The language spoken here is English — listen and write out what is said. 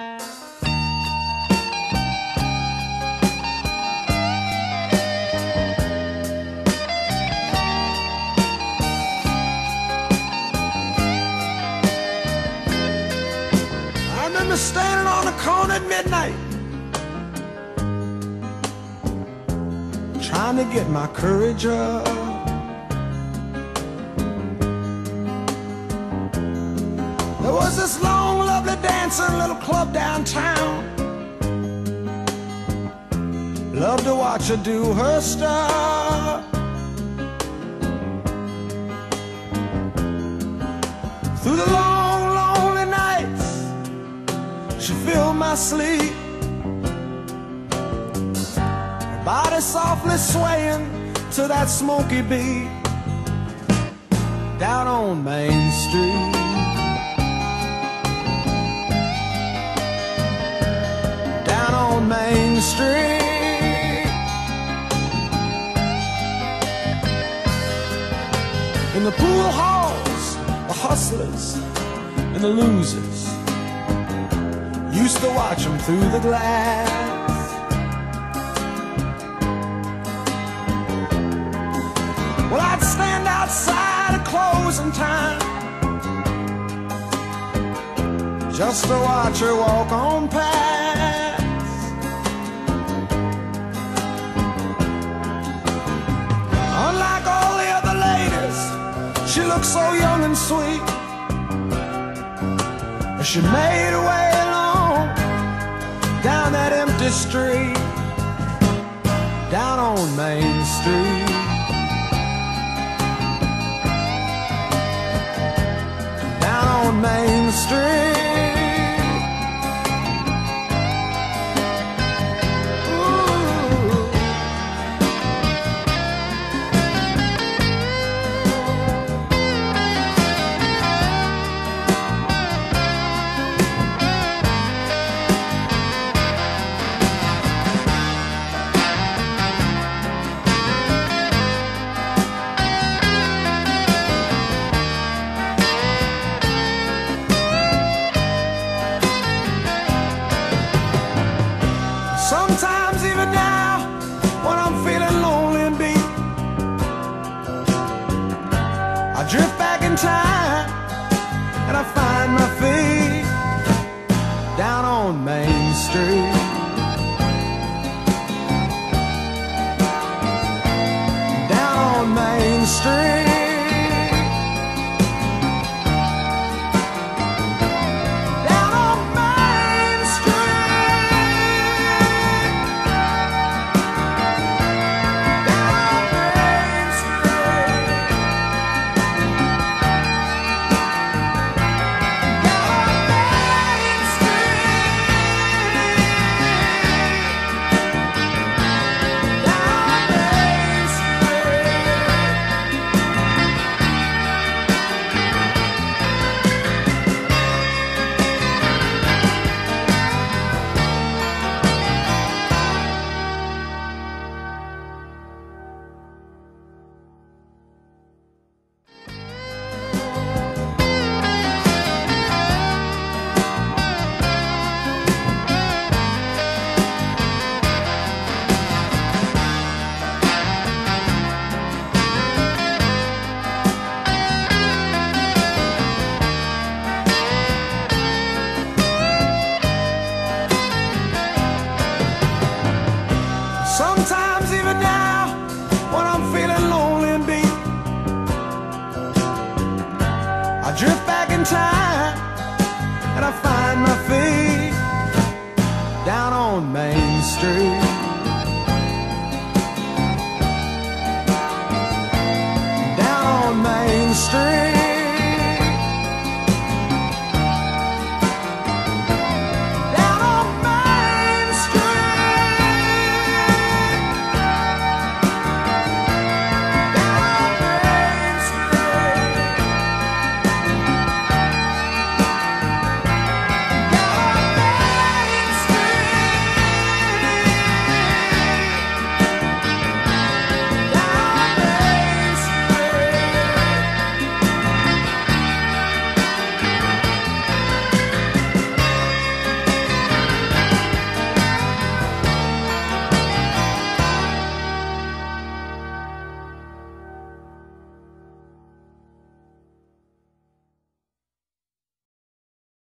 I remember standing on the corner at midnight, trying to get my courage up. Dancing little club downtown. Love to watch her do her stuff. Through the long, lonely nights, she filled my sleep. Her body softly swaying to that smoky beat down on Main Street. Street. In the pool halls, the hustlers and the losers used to watch them through the glass. Well, I'd stand outside at closing time just to watch her walk on past. Looked so young and sweet. As she made her way along down that empty street, down on Main Street. Down on Main Street. In time and I find my feet down on Main Street. Drift back in time and I find my feet down on Main Street. Down on Main Street.